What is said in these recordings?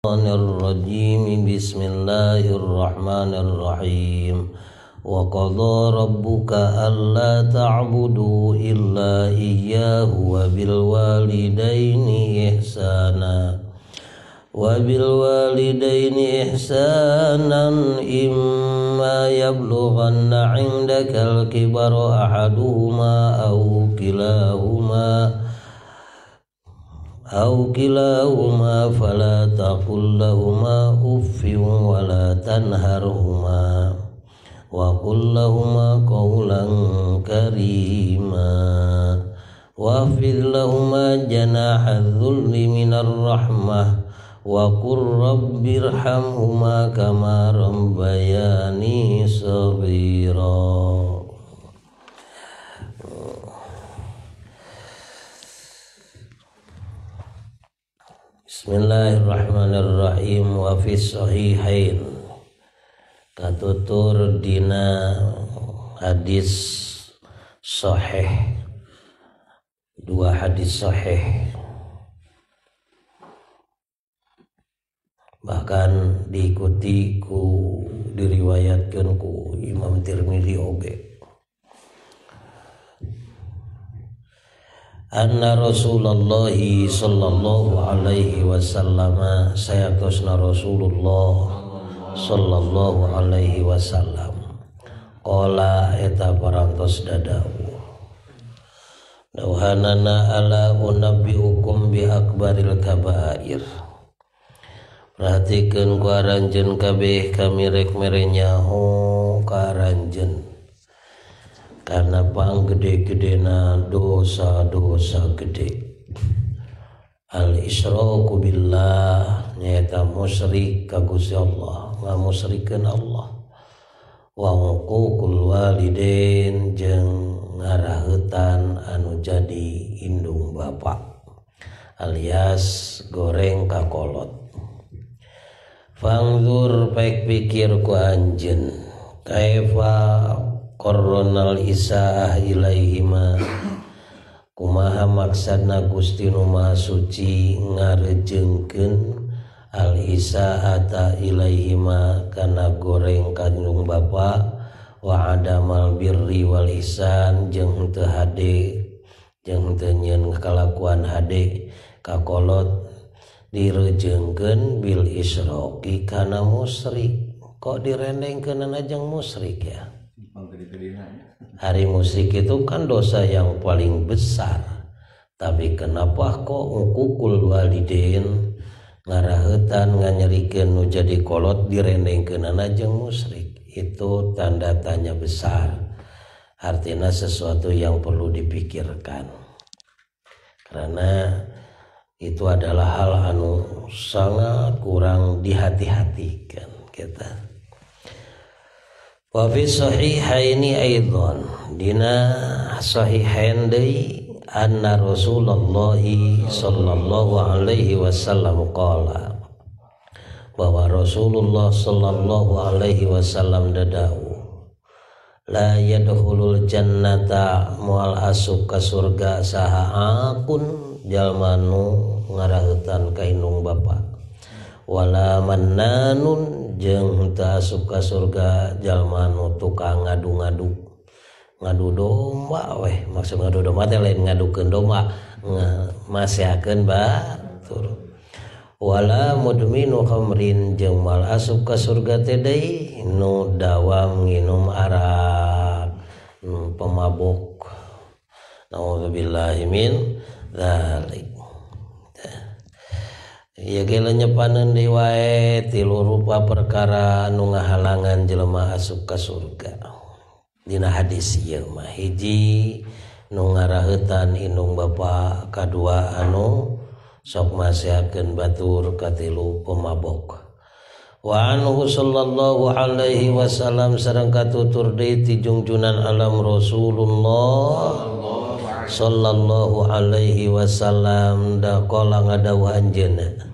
الشيطان الرجيم. بسم الله الرحمن الرحيم. وقضى ربك ألا تعبدوا إلا إياه وبالوالدين إحسانا. وبالوالدين إحسانا. إما يبلغن عندك الكبر أحدهما أو كلاهما أو كلاهما فلا تقل لهما أف ولا تنهرهما وقل لهما قولا كريما واخفض لهما جناح الذل من الرحمة وقل رب ارحمهما كما ربياني صغيرا Bismillahirrahmanirrahim. Wa fi sahihain. Katutur dina hadis sahih. Dua hadis sahih. Bahkan diikuti ku diriwayatkan ku Imam Tirmidzi oge anna Rasulullah sallallahu alaihi wasallam saya kusna Rasulullah sallallahu alaihi wasallam. Qala eta parantos dadau Dauhanana ala unabbiukum bi akbaril kabair. Perhatikan ku aranjen kabeh kami rek merenyaho karanjen karena pang gede-gede na dosa-dosa gede. Al isroku billah nyata musyrik ka Gusti Allah. Ngamusyrikeun Allah. Wa uququl walidain jeung ngarahetan anu jadi indung bapak. Alias goreng kakolot Fangzur baik pikir ku anjen kaifa koronal isaah ilaihima. Kumaha maksana Gusti nu maha suci ngarejengkeun al isaata ilaihima kana goreng kanjung bapa? Wa adamal birri wal ihsan jeung teu hade jeung teu nyeun kalakuan hade kakolot direjengkeun bil isroki kana musyrik. Kok direndengkeun jeung musyrik ya? Hari musik itu kan dosa yang paling besar. Tapi kenapa kok ngukul walidin ngarahetan nganyerikan nu jadi kolot direndengkeun aja musrik. Itu tanda tanya besar. Artinya sesuatu yang perlu dipikirkan. Karena itu adalah hal anu sangat kurang dihati-hatikan kita wa fi sahihaini aidan. Dina sahihain deui anna Rasulullah sallallahu alaihi wasallam qala bahwa Rasulullah sallallahu alaihi wasallam dadau la yadkhulul jannata mual asuk ka surga saha akun jalmanu ngarahutan ka indung bapa wala mannanun jeng ta suka surga Jalmanu tukang ngadu-ngadu. Ngadu domba weh maksud ngadu domba teh lain ngadukeun domba. Masihkeun batur wala mudminu khamrin jeung mal asup ka surga teh deui nu dawam nginum arak nu pemabok naudzubillahi min dzalik nyepanen diwae tilu rupa perkara nu ngahalangan jelema asup ka surga. Dina hadis Yelma hiji nu ngarahutan inung ba kadua anu sok masken batur katilu pemabok. Waanhu sallallahu Alaihi Wasallam katutur deui ti tijungjunan alam Rasulullah sallallahu Alaihi Wasallam da kolang ada anjeunna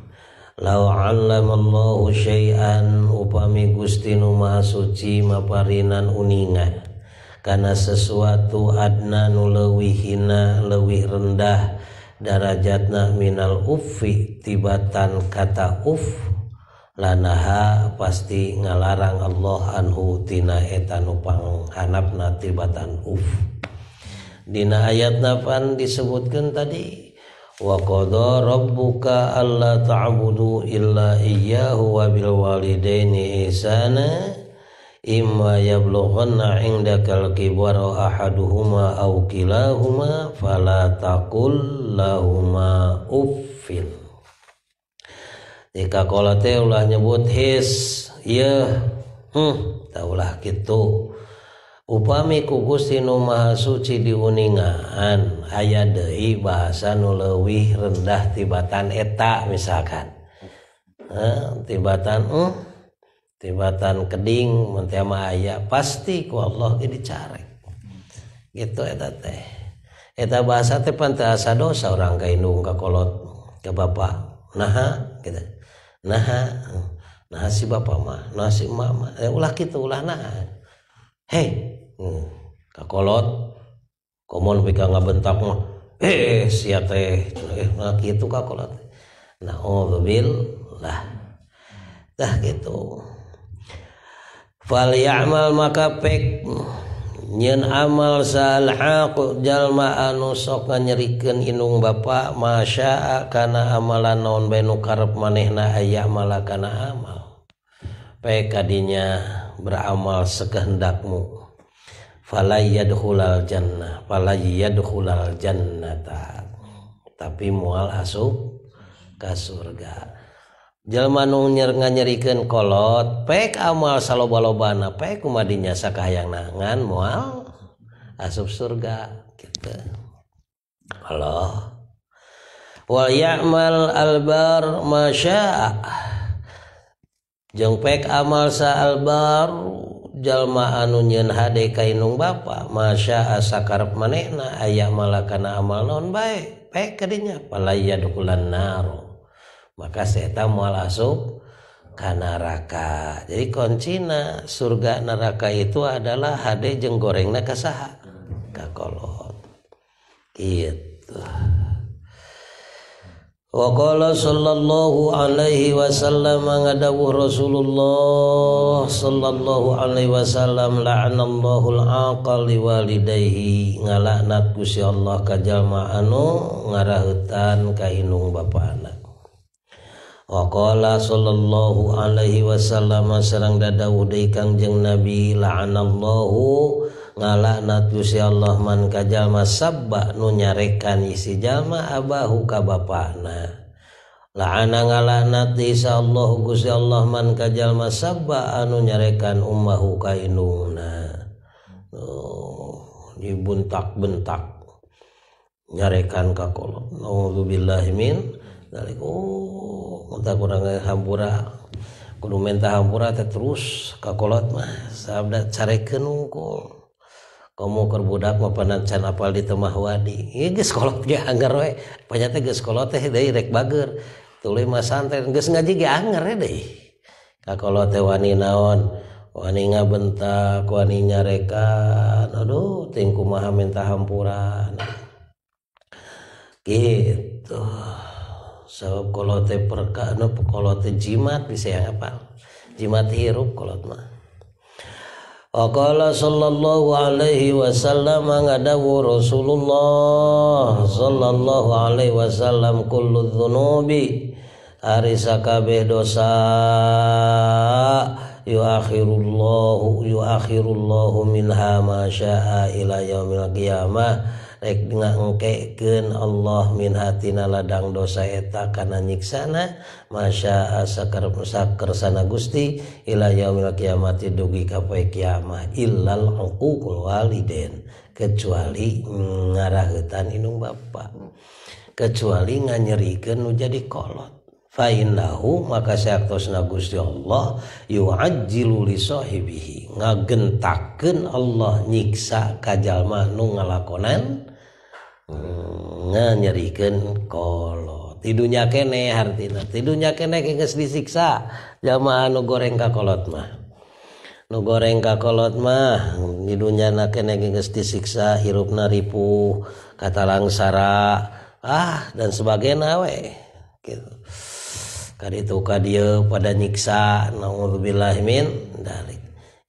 law allamallahu syai'an upami Gusti nu maha suci maparinan uninga. Karena sesuatu adna nu leuwih hina leuwih rendah darajatna Minal Ufi tibatan kata uf lanaha pasti ngalarang Allah Anhutina etan upang hanapna tibatan uf Dina ayat nafan disebutkan tadi wa qada rabbuka alla ta'budu illa iyyahu wa bil walidaini ihsana imma yablughanna indakal kibara ahaduhuma aw kilahuma fala taqul lahuma uffin. Jika teh ulah nyebut his iya hmm gitu upami ku Gusti Nu Maha Suci diuningaan aya Dehi bahasa nu leuwih rendah tibatan eta misalkan. Eh, tibatan eh, tibatan keding mentema aya pasti ku Allah ge dicarek. Gitu eta teh. Eta bahasa teh panteasa dosa orang kainung ka kolot ke bapak naha gitu. Naha eh, naha si bapak mah naha si mama eh, ulah gitu ulah naha. Hei hmm, kakolot komon pika ngabentak mah eh sia teh eh nah gitu kakolot. Nah lah. Dah gitu. Fal ya'mal maka pek. Nyen amal salhaq jalma anu sok nganyerikeun inung bapa masya kana amalan naon bae nu karep manehna aya malah kana amal. Bae kadinya beramal sekehendakmu fala yadkhulal jannah fala yadkhulal jannata. Tapi mual asup ka surga. Jalma nu nganyerikeun kolot pek amal saloba-lobana pek kumadinya sakayang nangan moal asup surga gitu. Allah. Wal ya'mal albar masya jeung pek amal sa albar jalma anu nyeun hade kainung bapa masya sakarep manehna aya malakana amal non bae pek kadinya palaya dukulan naro maka setan mau asup neraka. Jadi koncina surga neraka itu adalah hade jeng gorengna kasaha kakolot gitu Waqala sallallahu alaihi wasallam ngadawuh Rasulullah sallallahu alaihi wasallam la'anallahu al-aqal liwalidayhi. Ngalaknat Gusti Allah ka jalma anu ngarahutan ka indung bapana Waqala sallallahu alaihi wasallam sareng dadawuh deui Kangjeng Nabi la'anallahu ngalah Gusti Allah man kajallma sabba nu nyarekan isi jalma Abahu ka bana laana ngalah Isa Allah Gusti Allah man kajallma sabba anu nyarekan Ummahu kainuna oh, dibuntak-bentak. Nyarekan ka kolom Nauzubillahimin dalik oh muntah kurang hampura. Kudu mentah hampura teh terus ka kolot mah. Sabda carekeun unggul omukur budak mau penancan apal di temah wadi. Iya geus kolot ge anggar we. Panyata geus kolot teh deui rek bager. Tuluy mah santai geus ngaji ge anggar e deui. Ka teh wani naon? Wani ngabentak wani nyarekan. Aduh ting kumaha minta hampuran. Gitu. Sebab kalau teh perka nu teh jimat bisa yang apal. Jimat hirup kolot mah. Waqala sallallahu alaihi wasallam ngadawu Rasulullah sallallahu alaihi wasallam kullu dzunubi ari sakabeh dosa yuakhirullahu yuakhirullahu minha ma syaa ila yaumil qiyamah rek ngakekeun Allah min hatina ladang dosa eta kana nyiksana Masya asakar sakar sana Gusti ila yaumil kiamati dugi ka poe kiamah illal uqul waliden kecuali ngarahetan inung bapa kecuali nganyerikeun nu jadi kolot. Fainahu maka sayaktosna Gusti Allah yu'ajjilu li sahibihi ngagentakeun Allah nyiksa ka jalma nu ngalakonan Hmm, nyerikan kalau tidurnya kene hartina. Tidurnya kene disiksa. Jamaah nu goreng kakolot mah. Nu goreng kakolot mah tidurnya na kene disiksa hirup naripu kata langsara ah dan sebagainya we. Gitu. Kali itu dia pada nyiksa naudzubillah min dari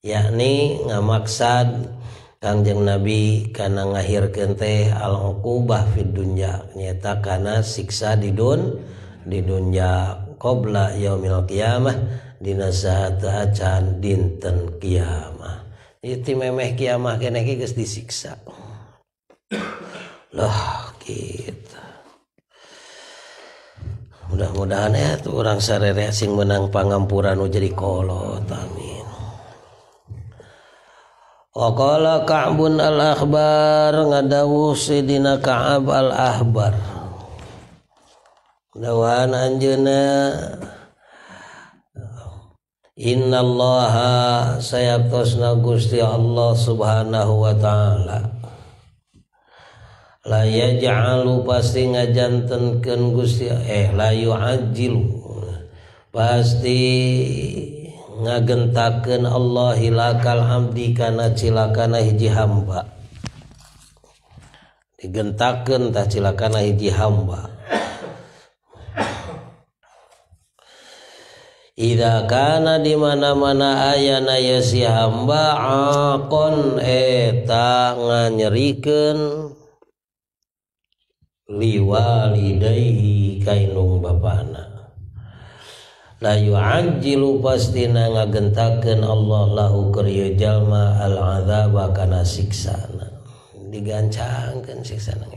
yakni ngamaksad Kangjeng Nabi karena ngahir kente al uqubah fid dunya. Nyata karena siksa di dun di dunya qabla yaumil qiyamah dina saat acan dinten kiamah itu memeh kiamah kene geus disiksa. Lah kita mudah-mudahan ya tuh orang sarere sing menang pangampuran jadi kolot Waqala Ka'bun al-akhbar ngadawuh Sidina Ka'ab al-akhbar. Dawan anjeuna Innallaha sayatosna Gusti Allah Subhanahu wa taala. La yaj'alu pasti ngajantenkeun Gusti eh la yu'ajjilu. Pasti ngagentakeun Allah hilakal hamdi kana cilakana hiji hamba. Digentakeun tah cilakana hiji hamba. Ida kana di mana-mana ayana ya si hamba akon eta nganyerikeun liwalidayhi kainung bapana la yu'ajjilu pastina ngagentakeun Allah lahu keur jalma al adzaba kana siksana. Digancangkeun siksana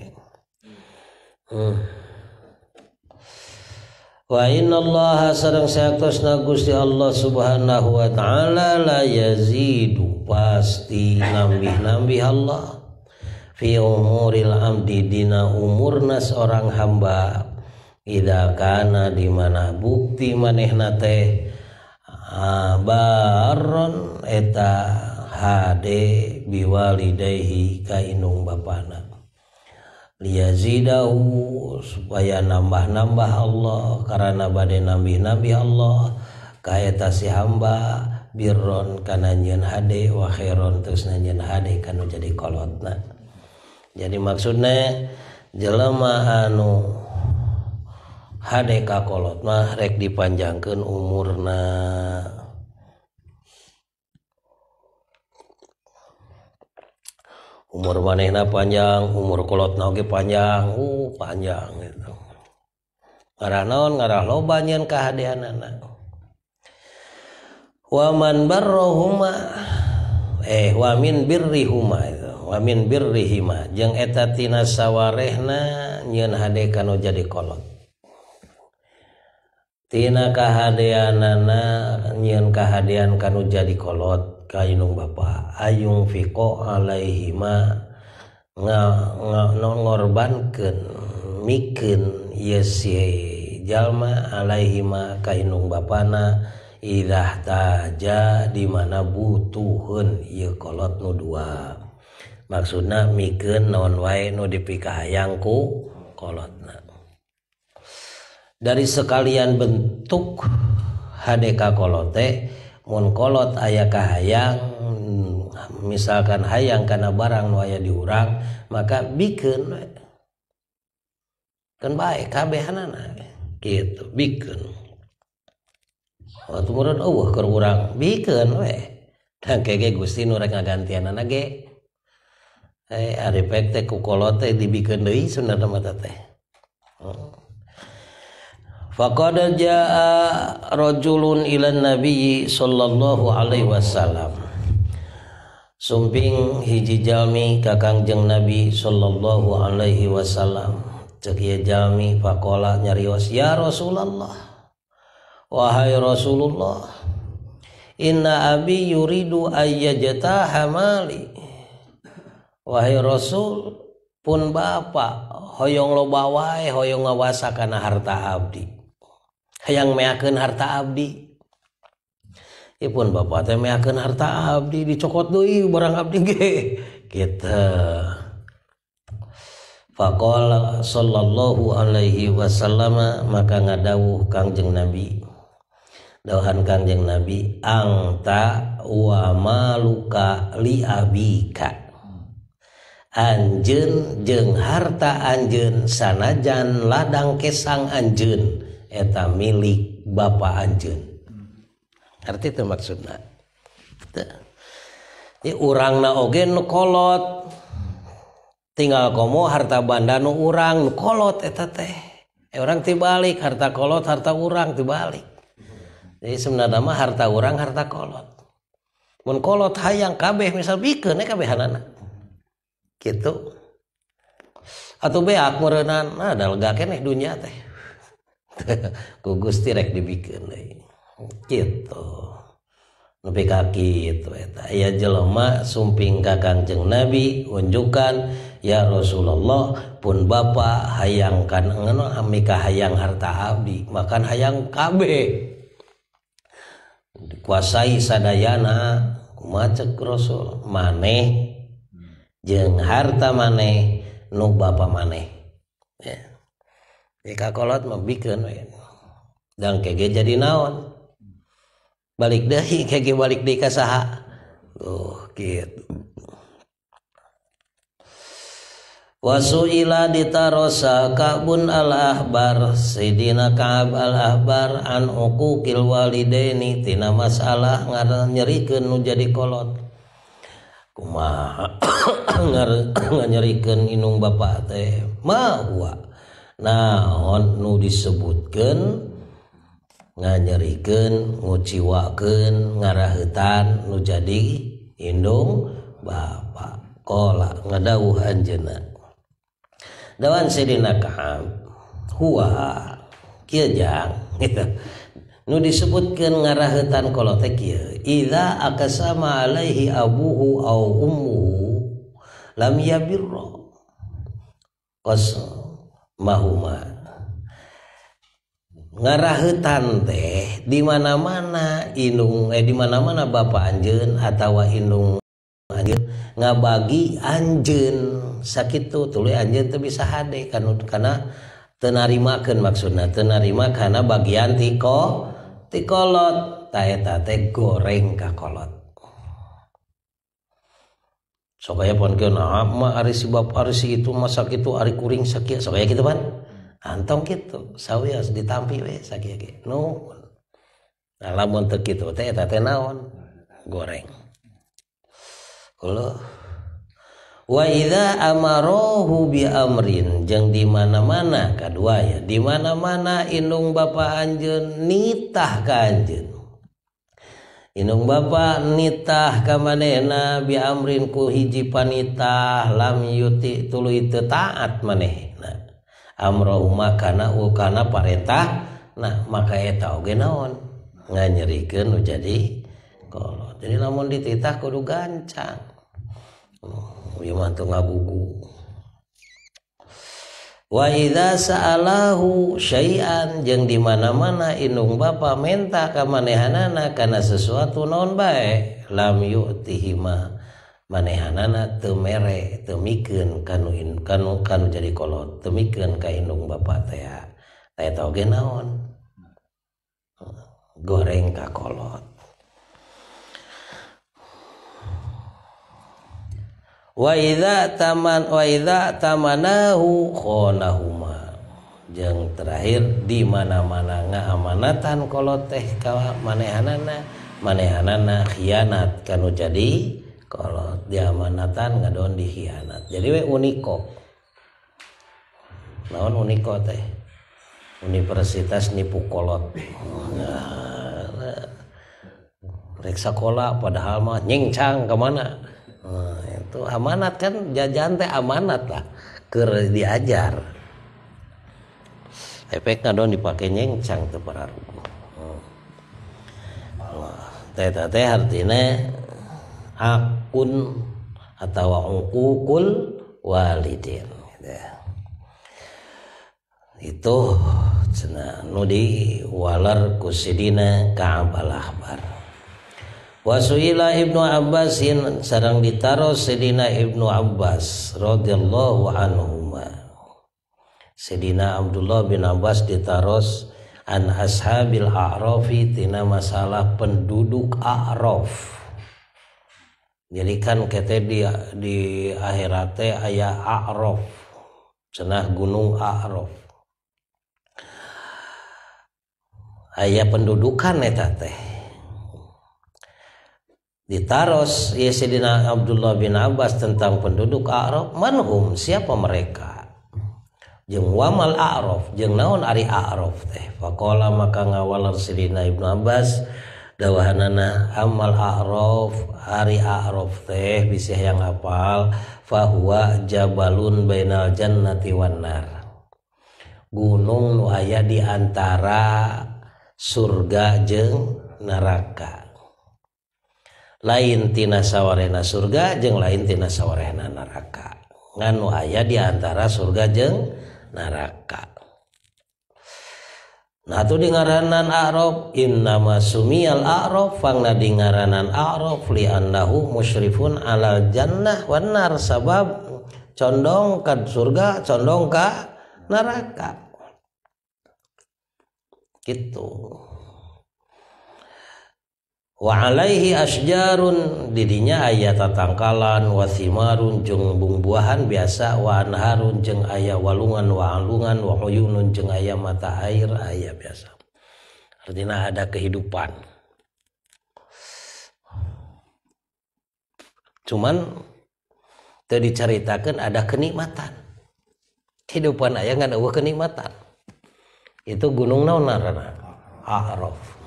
hmm. Wa inna Allah sareng saktosna Gusti Allah Subhanahu wa taala la yazidu pasti nambih-nambih Allah. Fi umuril abdi dina umurna seorang hamba Ida kana di mana bukti manehna teh? Baron eta HD biwaliaihi kainung Bana liazidahu supaya nambah-nambah Allah karena badai nabi Nabi Allah kaeta si hamba Birron kana nyen hade wa khairon terus nanyian HD kan jadi kolotna. Jadi maksudnya jelema anu hadeka kolot mah rek dipanjangkan umurna. Umur manehna panjang umur kolot oge panjang? Uh panjang gitu ngarah naon? Ngarah loba nyen kahadeanana waman barrohuma eh wamin birrihuma itu wamin birrihima. Jeung eta tina sawarehna nyeun hade kanu jadi kolot. Tina kehaanana nyiin kehaan kanu jadi kolot kainung bapa. Ayung Viko Alaihima ngorbankan mikin Yesjallma Alaihima kainung bana ilah taja dimana butuhun kolot nu dua. Maksudna miken non wae nu dipikahangku kolotna. Dari sekalian bentuk HDK kolote mun kolot ayah kahayang misalkan hayang karena barang nu diurang maka bikin kan baik kabehanana gitu bikin waktu murad Allah keur urang bikin we. Dan kege Gusti nu rek ngagantianana ge. Eh ari pek teh ku dibikeun deui sunatna mata teh oh. Faqad jaa rajulun ila nabi sallallahu alaihi wasallam. Sumping hiji jalmi ka Kangjeng Nabi sallallahu alaihi wasallam. Cek ieu jalmi faqala nyarios ya Rasulullah wahai Rasulullah inna abi yuridu ayyajta hamali. Wahai Rasul pun Bapak Hoyong lo bawai Hoyong ngawasa karena harta Abdi yang meyakin harta Abdi. Pun Bapak teh meyakin harta Abdi dicokot doi barang Abdi ge. Kita Faqala sallallahu alaihi wasallam maka ngadawuh Kangjeng Nabi. Dauhan Kangjeng Nabi angta wa maluka li abika. Anjen jeng harta Anjen sanajan ladang kesang Anjen eta milik Bapak Anjun arti itu maksudnya ini orang nu kolot. Tinggal komo harta banda nu urang nu kolot eta teh. Eh, e, orang tibalik harta kolot harta urang tibalik jadi sebenarnya mah harta urang harta kolot. Mun kolot hayang kabeh misal bikeun eh, kabeh hanana gitu. Atau beak merenan nah dalga keneh dunia teh. ku Gusti rek dibikin gitu. Nepi kaki itu eta. Aya jelema sumping ka Kangjeng Nabi unjukan ya Rasulullah pun bapa hayangkan ngono amika hayang harta abdi makan hayang kabeh dikuasai sadayana kumacek Rasul maneh? Jeung harta maneh nu bapa maneh. Ya. kakolot mau bikin dan kege jadi naon? Balik deh kege balik di kasaha tuh gitu Wasuila ditarosa kabun al ahbar Sayyidina Ka'ab al ahbar an uqukil walidaini tina masalah ngaran nyerikeun nu jadi kolot. Kumaha ngaran nyerikeun inung bapak teh? Ma huwa naon nu disebutkan nganyeriken nguciwaken ngarahetan nu jadi hidung Bapak kola ngadauhan jena dawan Sedina Kijang nu disebutkan ngarahetan kalau tekir Ila akan Alaihi Abuhu au Ummu lam yabirro kosong mahuma. Ngarahutan teh di mana mana inung eh di mana mana Bapak Anjen atau Inung Anjen ngabagi Anjen sakit tuh tuli eh, Anjen tuh bisa hade kan karena tenarimakan maksudnya tenarima karena bagian tiko tikolot. Taeta teh goreng kakolot sokaya pon ke nah ma ari si bab ari si itu masak itu ari kuring sakit sokaya gitu pan? Antong gitu. Sawias ditampi we sakit ge no nah lamun teu kitu teh eta teh naon? Goreng. Kalau wa idza amarohu bi amrin jeung di mana-mana kadua ya di mana-mana indung bapa anjeun nitah ka anjeun Inung Bapak nitah kamanehna biamrin ku hiji panitah lam yuti tuluy teu taat manehna. Amro makana ukana parentah nah maka eta oge naon? Nganyerikeun nu jadi kolot jadi lamun dititah kudu gancang. Oh, ieu mah teu ngagugu. wa idza saalahu syai'an jeung di mana-mana indung Bapa menta ka manehanana kana sesuatu naon bae lam yu'tihima manehanana teu mere teu mikeun kanu in, kanu kanu jadi kolot teu mikeun ka indung Bapa. Teh eta oge naon? Goreng ka kolot. waida taman waida tamanahu khonahuma. Yang terakhir di mana mana ngaamanatan kalau teh kawa manehanana. Manehanana khianat kanu jadi kalau diamanatan ngadon dikhianat jadi we uniko. Lawan uniko teh? Universitas nipu kolot. Nah, nah. sekolah padahal mah nyengcang kemana itu amanat kan? Jajan teh amanat lah. Ker diajar. Efeknya dong dipakai nyengcang tuh para ruku teh teh artinya akun atau ungkukul walidin itu cina nudi walar kusidina ka'abal ahbar Wasuila Ibnu Abbasin sarang ditaro Sedina Ibnu Abbas radhiyallahu anhuma. Sedina Abdullah bin Abbas ditaros an ashabil a'rafi tina masalah penduduk a'raf. Jadi kan kete di di akhirat ayah a'raf. Cenah gunung a'raf. ayah pendudukan eta teh ditaros Yesidina Abdullah bin Abbas tentang penduduk Arab manhum siapa mereka? Jeng wamal Arab jeng naon ari Arab teh? Fakola maka ngawal Sidina Ibnu Abbas dawahanana amal Arab hari Arab teh bisa yang hafal fahuwa jabalun bainal jannati wan nar. Gunung nu aya di antara surga jeng neraka lain tina sawarena surga jeng lain tina sawarena neraka nganu aya di antara surga jeng neraka Nah tu di ngaranan Arab innama sumiyal Arab fangna di ngaranan Arab li annahu musyrifun alal jannah wan nar sabab condong ke surga condong ke neraka gitu wa alaihi asjarun didinya ayat tatangkalan wa simarun jeung bumbuahan biasa wa anharun jeung aya walungan wa alungan wa uyunun jeung aya mata air aya biasa. Artinya ada kehidupan. Cuman tadi diceritakan ada kenikmatan. Kehidupan ayah nggak ada kenikmatan. Itu gunung naon narana A'raf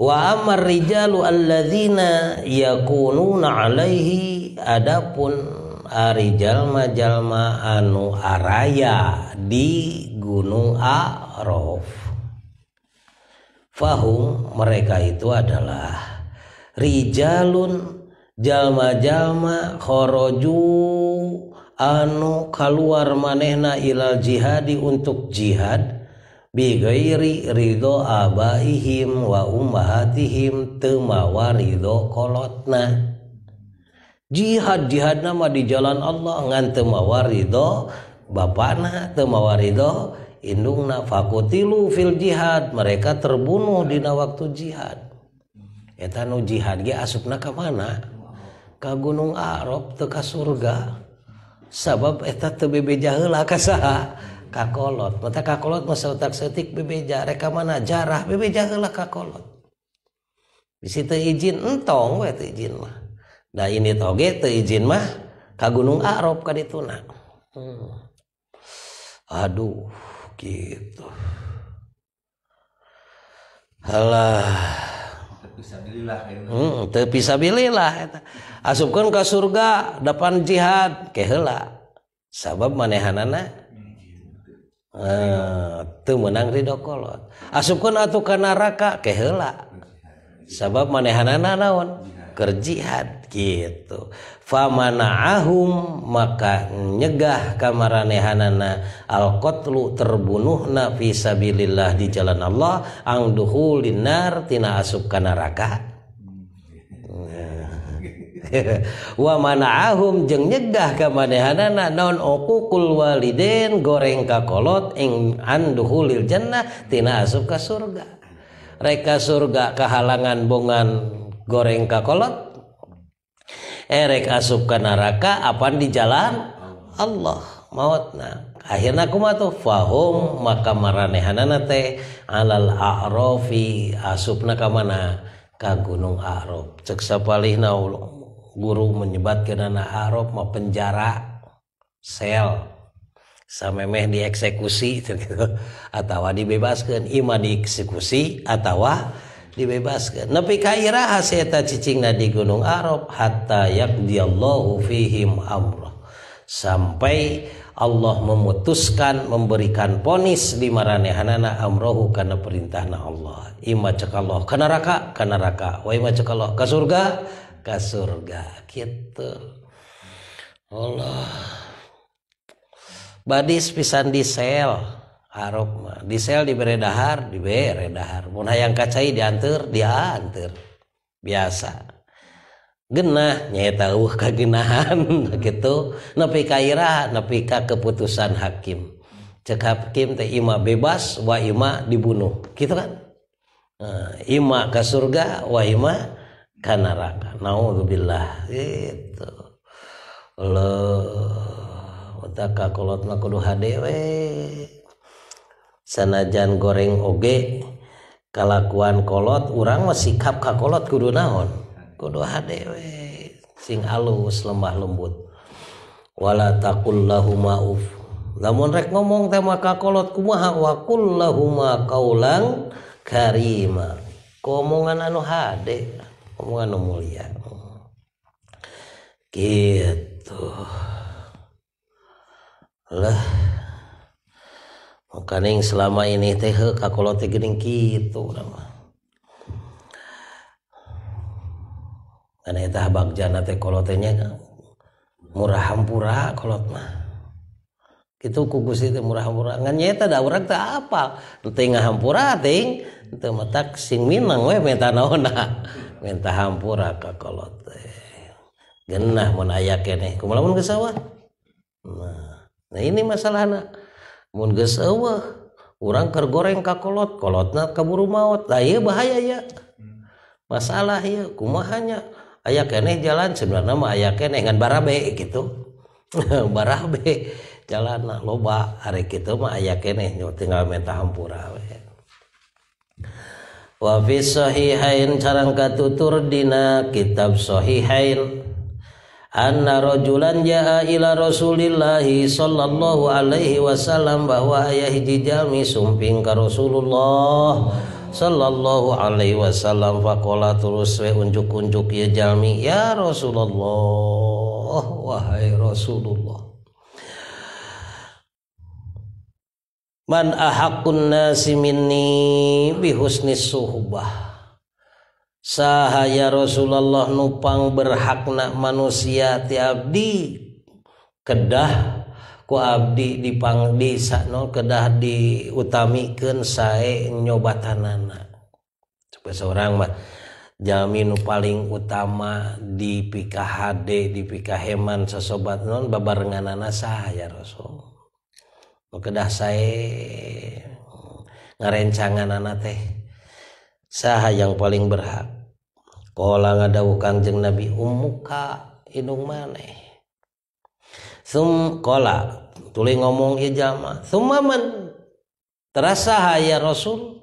wa amar rijalu alladzina yakununa alaihi adapun arijalma jalma anu araya di gunung A'raf. Fahum mereka itu adalah rijalun jalma-jalma khoroju anu keluar manehna ilal jihadi untuk jihad bigairi Ridho abaihim wa ummahatihim temawa Ridho kolotna. Jihad jihad nama di jalan Allah ngan temawa Ridho Bapakna temawa Ridho indungna. Fakutilu fil jihad mereka terbunuh dina waktu jihad. Etanu jihad ge asupna ka mana? Ka Gunung Arab teka surga. Sabab eta teu bebeja heula ka saha. kakolot. Mata kakolot masa utak setik bebeja reka mana jarah bebeja heula kakolot. Di situ izin entong we teu izin mah. Da ini toge teu izin mah ka gunung Arab ka dituna. Hmm. aduh gitu. Halah Hmm, tepisabilillah asupkan ke surga depan jihad kehela sabab manehanana eh, menang ridho kolot. Asupkan atuh ke neraka kehela sabab manehanana naon? Kerjihad gitu. Famana'ahum maka nyegah kamaranehanana al qatlu terbunuhna fi sabilillah di jalan Allah. Ang duhulin nar tina asup ka neraka wa mana'ahum jeung nyegah ka manehanana naon uququl waliden goreng ka kolot ing an duhulil jannah tina asup ka surga. Reka surga kehalangan bongan goreng kakolot erek asup ke neraka apa di jalan? Allah mautna. Akhirnya aku tuh fahum maka maranehanana teh alal a'rafi asupna ka mana ka gunung A'raf cek sapalihna guru menyebatkeun anak A'raf mah penjara sel. Samemeh dieksekusi gitu. Atau dibebaskan. Ima dieksekusi atau dibebaskan. Nepi ka iraha eta cicingna di Gunung Arab hatta yaqdiyallahu fihim amrah sampai Allah memutuskan memberikan ponis di maranehanana amrohu karena perintahna Allah. Ima cek Allah ke neraka. Wa ima cek Allah ke surga ke surga gitu. Allah. Badis pisan di sel Arab mah. Di sel diberi dahar diberi dahar. Mun hayang kacai diantar diantar biasa. Genah nyata uh kagenahan gitu. Nepi ka ira nepi ka keputusan hakim. Cek hakim teh ima bebas wa ima dibunuh. Gitu kan? Nah, ima ke surga wa ima karena neraka. Naudzubillah itu lo utaka mah kudu hadewe. Sanajan goreng oge kalakuan kolot urang mah sikap ka kolot kudu naon? Kudu hadewe. Sing alus lemah lembut. Wala taqul lahum uf. Lamun rek ngomong teh maka kolot kumaha wa kullahuma kaulang karima. Komongan anu hade. Omongan anu mulia gitu lah Makaning selama ini teh kakolot teh geuning kitu nama. Karena eta bagjana teh kolot teh murah hampura kolot mah. Kitu ku Gusti teh murah hampura. Ngan nyata da urang apa? Teu ngahampura ting, teu matak sing minang we minta naonna. minta hampura ka kolot teh genah mun aya keneh. Kumaha mun geus nah, nah ini masalahna. Mun geus eueuh urang keur goreng ka kolot kolotna kaburu maot. Lah ieu bahaya ya. Masalah ieu kumahanya aya keneh jalan sebenarnya mah aya keneh ngan barabe gitu. Barabe jalan loba hari kitu mah aya keneh tinggal minta hampura we wa fi sahihain carang katutur dina kitab sahihain. Anna rajulan jaa ila Rasulillah sallallahu alaihi wasallam bahwa ayah jalmi sumping ka Rasulullah sallallahu alaihi wasallam. Faqala terus we unjuk-unjuk ya jalmi ya Rasulullah wahai Rasulullah Man ahakun nasi minni bihusnis suhbah. Sahaya Rasulullah nupang berhakna manusia ti abdi. Kedah ku abdi dipang di sakno kedah diutamikan sae nyobatanana. Coba seorang mah jami nu paling utama di pika hade di pika heman sesobat non babarenganana sahaya Rasul kedah sae ngarencangan anak teh. Saha yang paling berhak. Kala ngadawuh Kangjeng Nabi ummuka inung maneh. Sum kola tuli ngomong ijama. Sumaman terasa ya Rasul.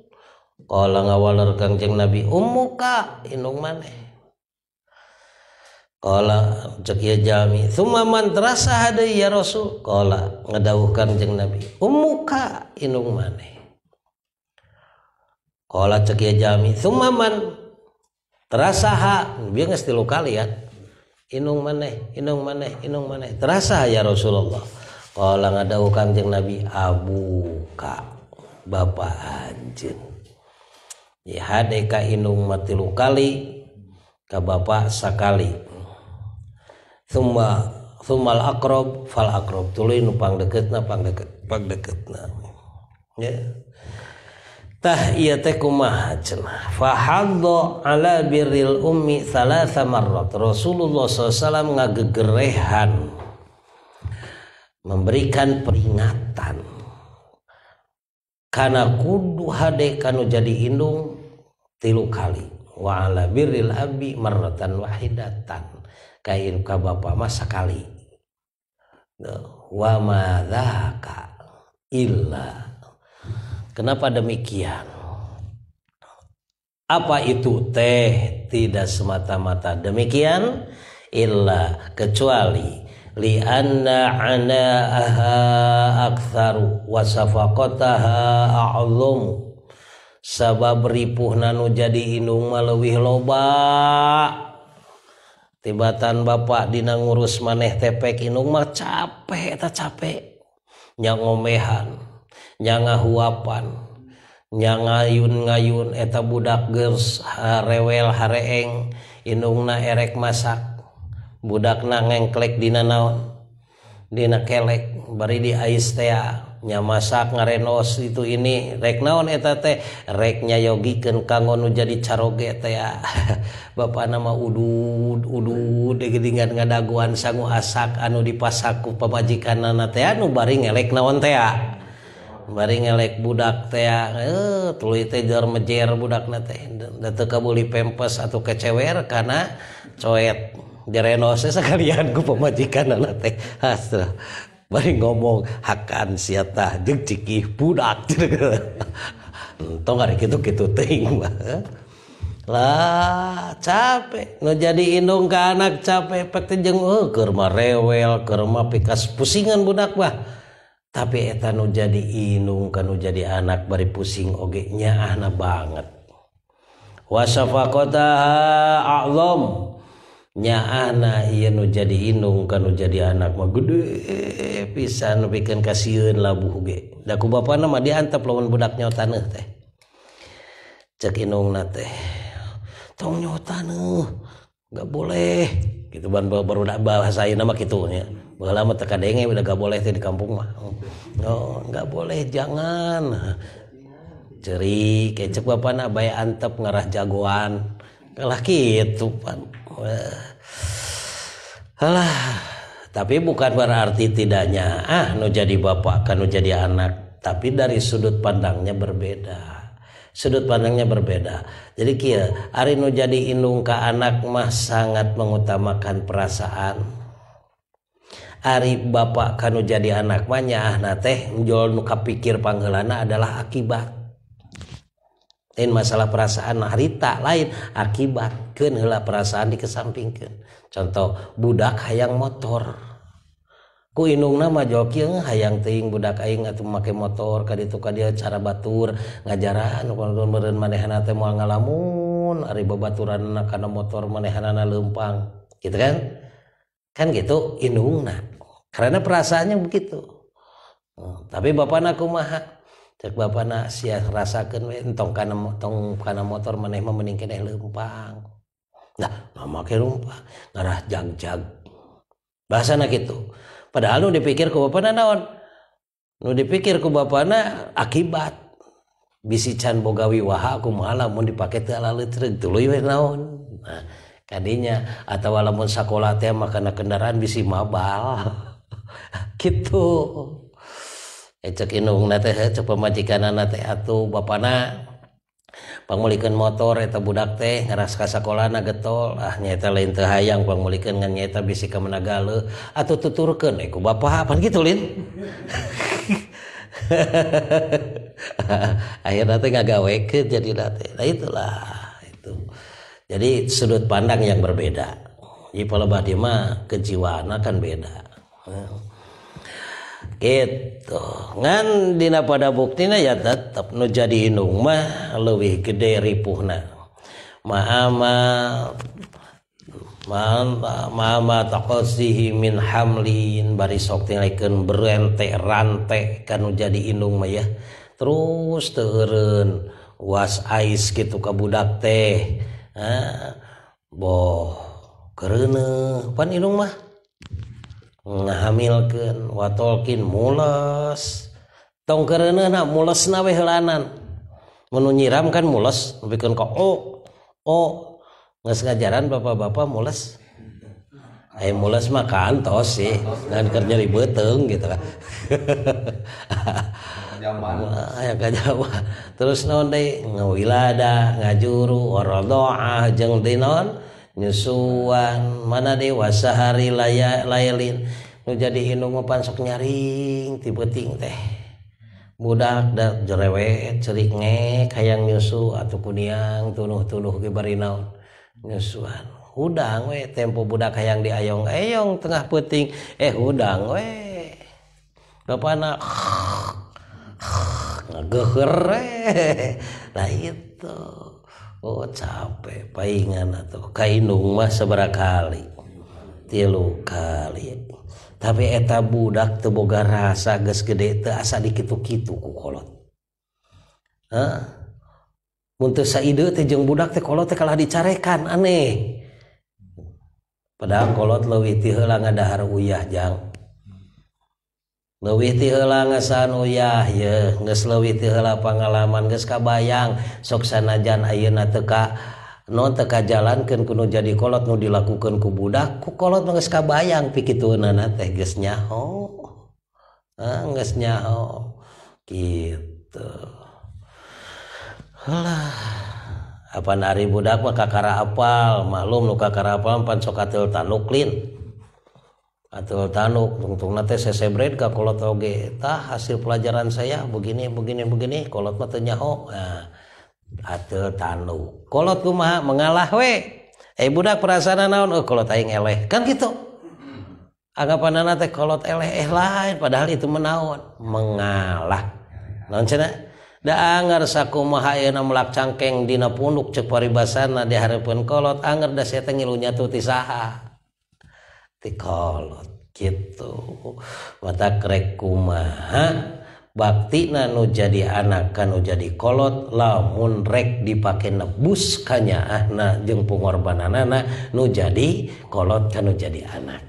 Kala ngawaler Kangjeng Nabi ummuka inung maneh Kala cek ya jami. Sumaman terasa ada ya Rasul. Kala ngadawuh Kangjeng Nabi. Ummuka inung maneh. Kala cek ya jami. Sumaman terasa ha biar nggak tilu kali ya. Inung maneh inung maneh inung maneh. Terasa ya Rasulullah. Kala ngadau kanjeng Nabi abuka bapak anjing ya hade ka inung matilu kali ka bapak sakali Summa sumal akrob fal akrob tuluy nu pang deketna pang deket pang deketna. Ya. Tah iya teh kumaha cenah ala birril ummi salasa marrat. Rasulullah SAW ngagegerehan. Memberikan peringatan. Karena kudu hade kanu jadi indung tilu kali. Wa ala birril abi marratan wahidatan kain ka bapa mah sakali wa madzaka illa Kenapa demikian? Apa itu teh? Tidak semata-mata demikian illa kecuali li anna anaaha aktsaru wa safaqataha a'zam sabab ripuh nanu jadi indung malewih loba tibatan Bapak Dina ngurus maneh tepek Inung mah capek tak capek. Nyangomehan nyanga huapan nyangayun ngayun eta budak gers harewel hareeng Inung na erek masak. Budak na ngengklek dina naon dina kelek bari di aistea nya masak ngarenos itu ini. Rek naon eta teh? Reknya nyayogikeun kanggo nu jadi caroge teh ya. Bapak nama udud udud. Gedingan ngadaguan sangu asak anu dipasaku ku nana teh anu bari ngelek naon teh bari ngelek budak teh eh tuluy teh jar mejer budak teh. Da teu kabuli pempes atau kecewer karena coet. Direnos sekalian ku pamajikanna teh. Teh bari ngomong hakan siata jeung cikih budak. Tong hari gitu gitu ting lah capek. Nu jadi indung ke anak capek. Pek jeung oh keur rewel keur pikas pusingan budak bah tapi eta nu jadi indung kan nu jadi anak bari pusing oge nya ahna banget nyaana iya nu jadi inung kan jadi anak mah gede pisan bikin labuh ge. Da ku bapak nama diantep lawan budak nyotan teh. Cek inungna teh. Tong nyotan nggak boleh. Gitu ban baru dak bahasa nama baheula mah teka denge udah gak boleh teh di kampung mah. Oh nggak boleh jangan. Ceri kecek bapak na bay antep ngarah jagoan. Kalah gitu pan. Alah, tapi bukan berarti tidaknya ah nu jadi bapak kan nu jadi anak, tapi dari sudut pandangnya berbeda. Sudut pandangnya berbeda. Jadi kia, ari nu jadi indung ke anak mah sangat mengutamakan perasaan. Ari bapak kanu jadi anak mah ah teh njol nu kapikir panggelana adalah akibat lain masalah perasaan harita lain akibat kenhela perasaan dikesampingkan contoh budak hayang motor. Ku inung nama joki hayang ting budak aing atau make motor kaditu kadia cara batur ngajaran meureun manehana teh moal ngalamun ari babaturan kana motor manehana lempang gitu kan? Kan gitu inungna. Karena perasaannya begitu. Tapi bapak kumaha? cek bapak rasakan entong karena tong karena motor maneh mah mending keneh lempang. Nah ke lempang ngarah jag jag bahasa gitu padahal nu dipikir ku bapak naon? Nu dipikir ku bapak akibat. Bisi can bogawi waha aku malah mau dipakai ala tuluy we naon? Nah kadinya atau walaupun sekolah teh makana kendaraan bisi mabal. Gitu cek inung nate cek pemajikan nate atuh bapana pangmulikan motor eta budak teh ngaras ka sakolana getol ah nyata lain teu hayang pangmulikan ngan nyata bisi ka menagale atuh tuturkeun eh ku bapak pan kitu lin? Akhirnya teh ngagawekeun jadi nate nah itulah itu. Jadi sudut pandang yang berbeda. Jadi palebah dia mah kejiwaan kan beda gitu. Ngan dina pada buktina ya tetap nu jadi indung mah lebih gede ripuhna. Ma'ama ma'ama ma'ama taqasihi min hamlin bari sok tinggalkeun berente rante kanu jadi indung mah ya. Terus teureun was ais gitu ka budak teh ah, boh kereuneuh pan indung mah. Ngahamilkan watolkin mules. Tong karena nak mules nawe helanan menu nyiram kan mules bikin kok oh oh nggak bapak-bapak mules. Eh mules mah kantos sih dan kerja ribeteng gitu kan. Ya kajawa terus non deh? Ngawilada ngajuru waradoah jeng dinon nyusuan mana dewasa hari laya laylin nu jadi hidung pansok nyaring ti peting teh. Budak dan jerewet cerik ngek hayang nyusu atau kuniang tunuh-tunuh gebari naon. Nyusuan. Hudang we tempo budak hayang diayong ayong tengah peting eh hudang we. Bapana ngegeher nah itu. Oh capek paingan atau kainung mah seberakali tilu kali tapi eta budak teboga rasa ges gede teu asa dikitu-kitu ku kolot Hah? Muntah saide teh jeung budak teh kolot teh kalah dicarekan aneh. Padahal kolot leuwih ti heula ngadahar uyah jang. leuwih ti heula ngasan uyah ye leuwih ti tila pengalaman geus kabayang. Sok sanajan ayeuna teka non teka jalan kuno jadi kolot nu dilakukan ku budak ku kolot nges kabayang. Pikitueunana teh geus nyaho. Ah geus nyaho. Gitu lah apa nari budak mah kakara apal? Maklum nu kakara apal pan sok tanuk tanuklin atau tanuk tungtung nate sesebred ka kolot oge. Tah hasil pelajaran saya begini begini begini kolot mah teu nyaho. Nah, atau tanuk kolot kumaha? Mengalah we. Eh budak perasaan naon? Oh kolot aing eleh. Kan gitu. Anggapan teh kolot eleh eh lain padahal itu menaon mengalah. Naon cenah? Da anger sakumaha ayeuna melak cangkeng dina punduk cek paribasana dihareupeun kolot anger da setan ngilunya tuh ti saha. dikolot gitu watak rekumaha bakti nanu jadi anak anakan jadi kolot lamun rek dipakai nebus kanya ahna jeung pengorbanan anak nu jadi kolot kanu jadi anak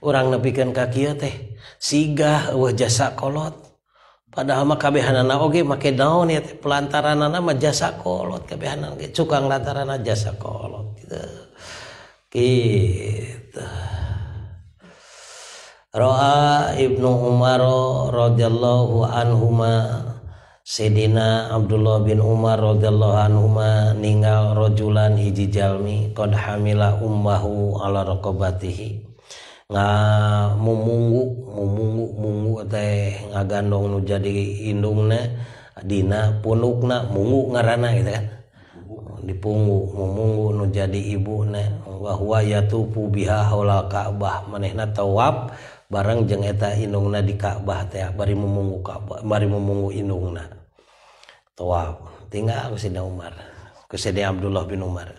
orang nepikan kaki teh sigah wah jasa kolot padahal mah kabehanana oge make daun ya teh pelantaranana mah jasa kolot kabehanan ge cukang lantaranana jasa kolot gitu. Gitu. Ro'a Ibnu Umar radhiyallahu anhuma. Sayyidina Abdullah bin Umar radhiyallahu anhuma ningal rajulan hiji jalmi qad hamila ummahu ala raqabatihi. Nga mumunggu mumunggu munggu teh ngagandong nu jadi indungna dina punukna munggu ngaranna gitu kan. Dipunggu mumunggu nu jadi ibu ne. Wahwa yatufu biha haula Ka'bah. Manehna tawab barang jeung eta indungna di Ka'bah teh bari memungu Ka'bah bari memungu indungna tawab tinggal ku Sayyidina Umar ku Sayyidina Abdullah bin Umar.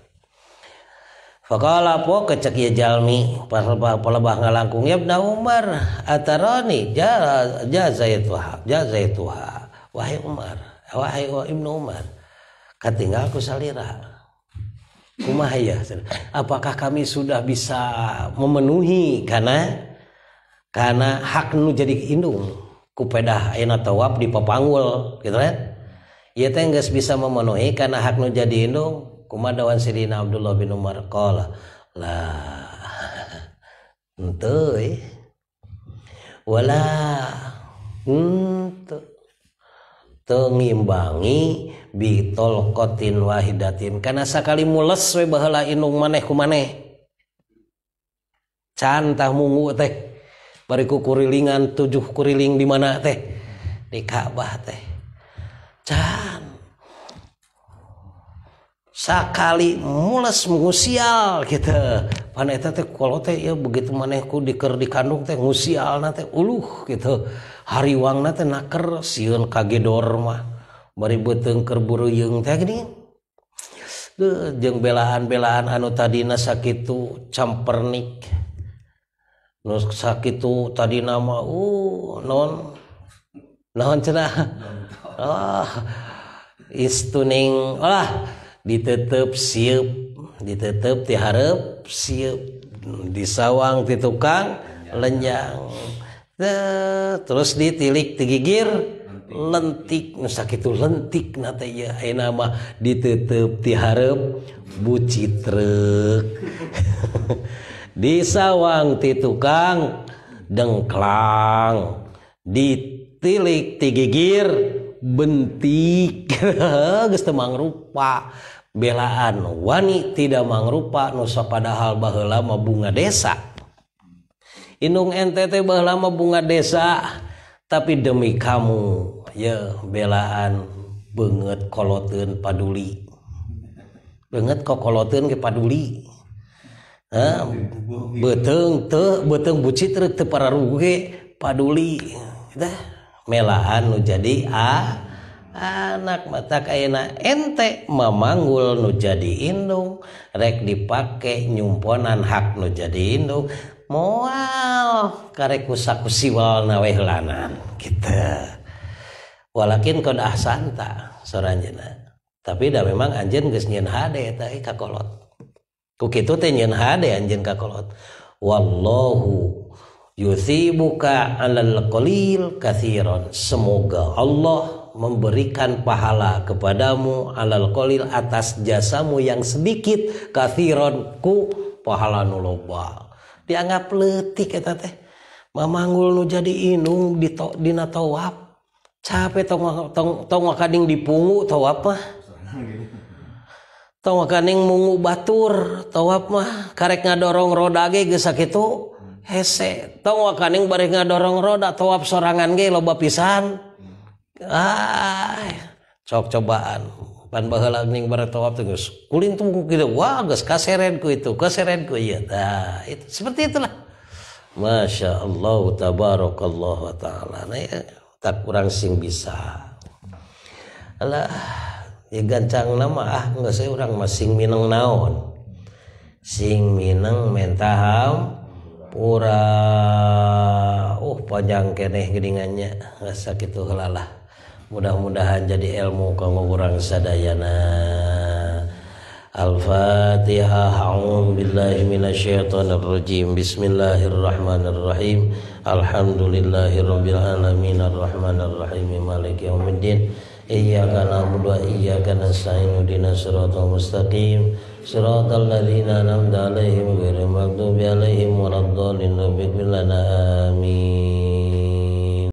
Fakala po kecek ya jalmi palebah ngalangkung ya Ibnu Umar atarani jazaituha jazaituha wahai Umar wahai Ibnu Umar katinggal ku salira. Kumahaya apakah kami sudah bisa memenuhi karena karena hak nu jadi indung kupedah ayeuna tawab di papanggul gitu kan? Ieu teh bisa memenuhi karena hak nu jadi indung kumadawan Sidina Abdullah bin Umar? Qala lah henteu wala henteu tengimbangi bitol kotin wahidatin. Karena sekali mules we bahala inung maneh ku maneh. Can tah mungu teh bariku kurilingan tujuh kuriling di mana teh? Di Ka'bah teh. Can. Sakali mules ngusial gitu. Pan eta teh kalau teh ya begitu manehku diker di kandung teh ngusial nate uluh gitu. Hariwang nate naker siun kagedor mah. Bari beteng kerburu yung teh gini. Jeng belahan-belahan anu tadina sakitu campernik. sakit tadi nama uh, non non cenah. Ah istuning lah ditetep siap ditetep diharap siap disawang di tukang lenjang. Eh, terus ditilik digigir lentik. Sakit itu lentik nate ya ayeuna mah ditetep diharap bucitrek disawang ti tukang dengklang ditilik ti gigir bentik. Geus teu mangrupa belaan wani tidak mangrupa nusa padahal baheula mah bunga desa. Indung NTT baheula mah bunga desa tapi demi kamu ya belaan banget koloteun paduli. Banget kokoloteun ke paduli. beteng beteng buci para ruge paduli. Melahan nu jadi a anak mata kaak ente. Memanggul nu jadi indung rek dipake nyumponan hak nu jadi indung. Moal kareku saku siwal nawelanan kita walakin kau ahsanta santa tapi dah memang anjir gesnyin hade tapi kakolot. Ku kitu teh nyeun hade anjeun kakolot wallahu yusibuka alal qalil kathiran semoga Allah memberikan pahala kepadamu alal qalil atas jasamu yang sedikit kathiran ku pahala nu loba. Dianggap letik kata teh. Mamanggul nu jadi inung di to, dina tawab capek tong tong tong kading dipungu tawab mah tong kading mungu batur tawab mah karek ngadorong roda ge geus sakitu hese. Tong wakaning bari ngadorong roda tawaf sorangan ge loba pisan. Ah cok cobaan. Pan baheula ning bare tawaf teh geus kulintung kitu wah geus kaseren ku itu kaseren ku ieu tah itu seperti itulah. Masya Allah tabarakallah wa ta'ala. Nah, ya, tak kurang sing bisa. Alah ya gancang nama ah nggak saya orang masing minang naon? Sing minang mentaham pura uh panjang keneh gedingannya rasa gitu helalah. Mudah-mudahan jadi ilmu kanggo urang sadayana. Al-Fatihah A'udzu billahi minasyaitonir rajim Bismillahirrahmanirrahim. Alhamdulillahirabbil alamin. Arrahmanir rahim maliki Iyyaka na'budu wa iyyaka nasta'in ihdinas siratal mustaqim. Siratal ladzina an'amta 'alaihim ghairil maghdubi 'alaihim waladdallin amin